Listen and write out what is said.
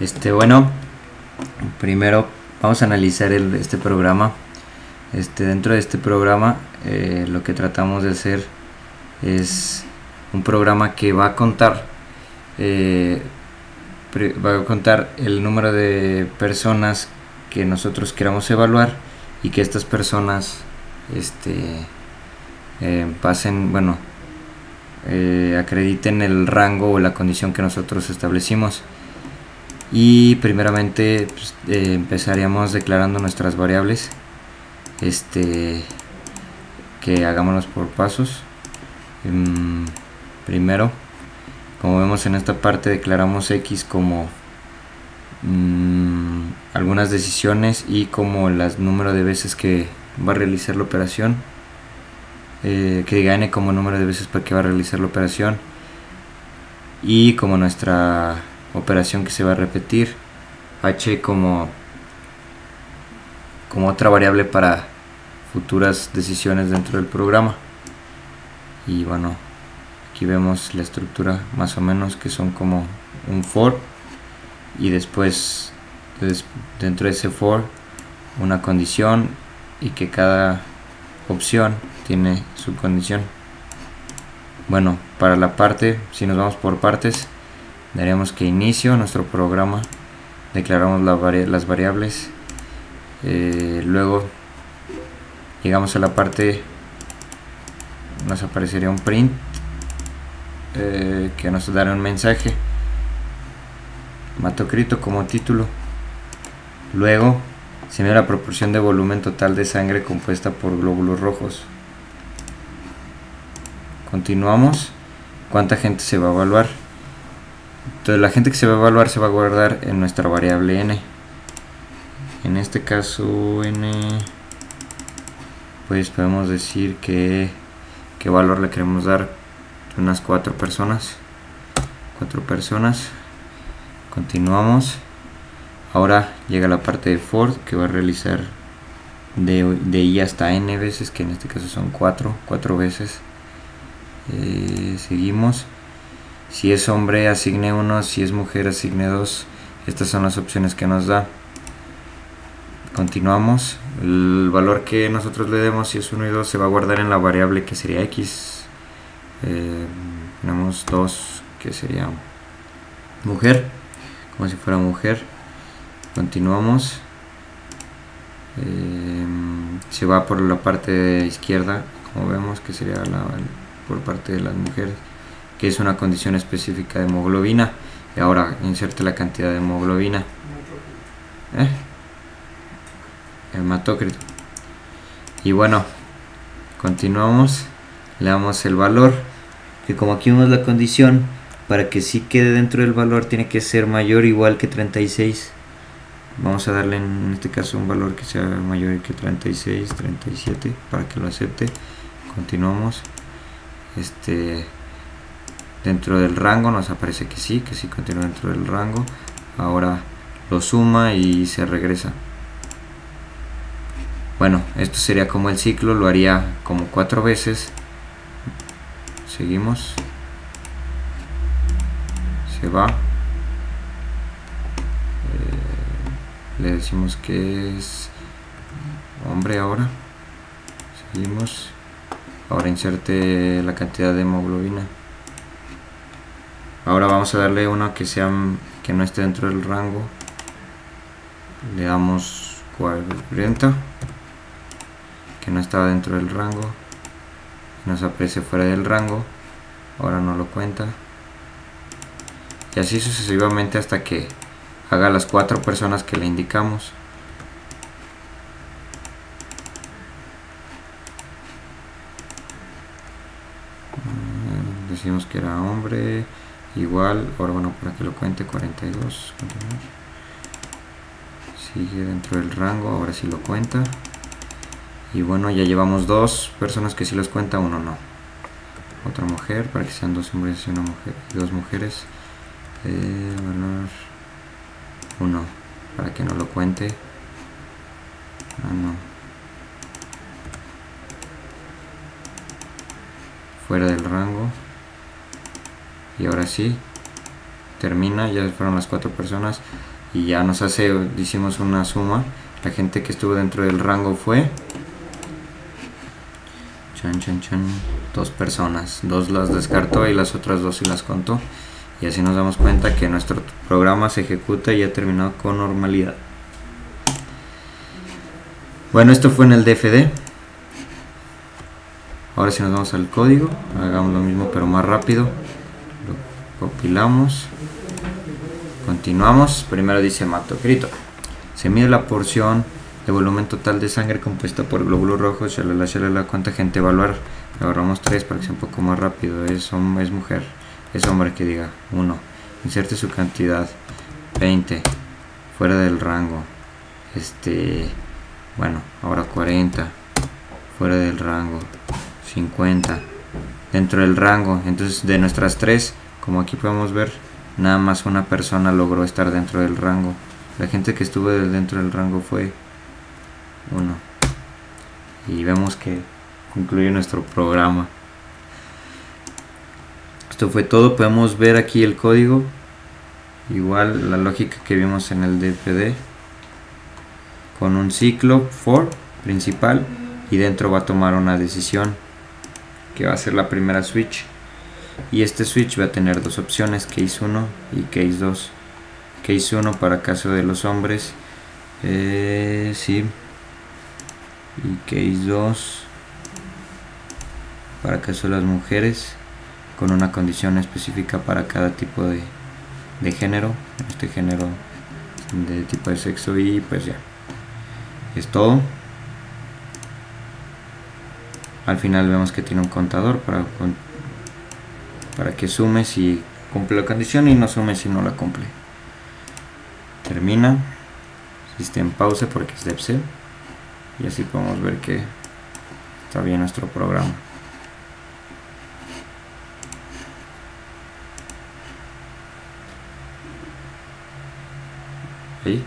Este, bueno, primero vamos a analizar el, este programa. Este, dentro de este programa eh, lo que tratamos de hacer es un programa que va a contar eh, va a contar el número de personas que nosotros queramos evaluar y que estas personas este eh, pasen bueno acrediten el rango o la condición que nosotros establecimos y primeramente pues, empezaríamos declarando nuestras variables este que hagámonos por pasos. Em, primero como vemos en esta parte declaramos x como mm, algunas decisiones y como el número de veces que va a realizar la operación. Eh, que diga n como número de veces para que va a realizar la operación. Y como nuestra operación que se va a repetir. H como como otra variable para futuras decisiones dentro del programa. Y bueno aquí vemos la estructura más o menos que son como un for y después dentro de ese for una condición y que cada opción tiene su condición. Bueno para la parte si nos vamos por partes daríamos que inicio nuestro programa. Declaramos las variables. Eh, luego llegamos a la parte nos aparecería un print eh, que nos dará un mensaje. Matocrito como título. Luego se me da la proporción de volumen total de sangre compuesta por glóbulos rojos. Continuamos. Cuánta gente se va a evaluar entonces la gente que se va a evaluar se va a guardar en nuestra variable n. En este caso n pues podemos decir que qué valor le queremos dar unas cuatro personas. Cuatro personas. Continuamos. Ahora llega la parte de for que va a realizar de, de i hasta n veces que en este caso son cuatro cuatro veces. Eh, seguimos si es hombre asigne 1 si es mujer asigne 2 estas son las opciones que nos da. Continuamos. El valor que nosotros le demos si es 1 y 2 se va a guardar en la variable que sería x. Eh, tenemos 2 que sería mujer como si fuera mujer. Continuamos. Eh, se va por la parte izquierda como vemos que sería la, por parte de las mujeres que es una condición específica de hemoglobina y ahora inserte la cantidad de hemoglobina. ¿Eh? hematócrito. Y bueno continuamos le damos el valor que como aquí vemos la condición para que si quede dentro del valor tiene que ser mayor o igual que 36 vamos a darle en este caso un valor que sea mayor que 36 37 para que lo acepte. Continuamos. Este dentro del rango nos aparece que sí que sí continúa dentro del rango. Ahora lo suma y se regresa. Bueno esto sería como el ciclo lo haría como cuatro veces. Seguimos. Se va. Eh, le decimos que es hombre ahora. Seguimos. Ahora inserte la cantidad de hemoglobina ahora vamos a darle una que sea que no esté dentro del rango. Le damos 40 que no estaba dentro del rango nos aparece fuera del rango. Ahora no lo cuenta. Y así sucesivamente hasta que haga las cuatro personas que le indicamos. Mm, decimos que era hombre igual ahora bueno para que lo cuente 42 sigue dentro del rango ahora sí lo cuenta. Y bueno ya llevamos dos personas que si los cuenta uno no. Otra mujer para que sean dos hombres y una mujer dos mujeres. Eh, uno para que no lo cuente. Ah, no. Fuera del rango y ahora sí termina, ya fueron las cuatro personas y ya nos hace, hicimos una suma. La gente que estuvo dentro del rango fue chan, chan, chan, dos personas, dos las descartó y las otras dos sí las contó. Y así nos damos cuenta que nuestro programa se ejecuta y ha terminado con normalidad. Bueno, esto fue en el DFD. Ahora si nos vamos al código, hagamos lo mismo pero más rápido. Compilamos. Continuamos. Primero dice grito Se mide la porción de volumen total de sangre compuesta por glóbulos rojos. Shalala, shalala. ¿Cuánta gente evaluar? Agarramos tres para que sea un poco más rápido. Es, es mujer. Es hombre que diga 1. Inserte su cantidad. 20. Fuera del rango. Este. Bueno, ahora 40. Fuera del rango. 50 dentro del rango entonces de nuestras tres como aquí podemos ver nada más una persona logró estar dentro del rango. La gente que estuvo dentro del rango fue uno. Y vemos que concluye nuestro programa. Esto fue todo. Podemos ver aquí el código. Igual la lógica que vimos en el DPD con un ciclo for principal y dentro va a tomar una decisión que va a ser la primera switch y este switch va a tener dos opciones case 1 y case 2 case 1 para caso de los hombres eh, sí. Y case 2 para caso de las mujeres con una condición específica para cada tipo de, de género este género de tipo de sexo y pues ya. Es todo. Al final vemos que tiene un contador para, para que sume si cumple la condición y no sume si no la cumple termina en pause porque es Depse y así podemos ver que está bien nuestro programa ¿Sí?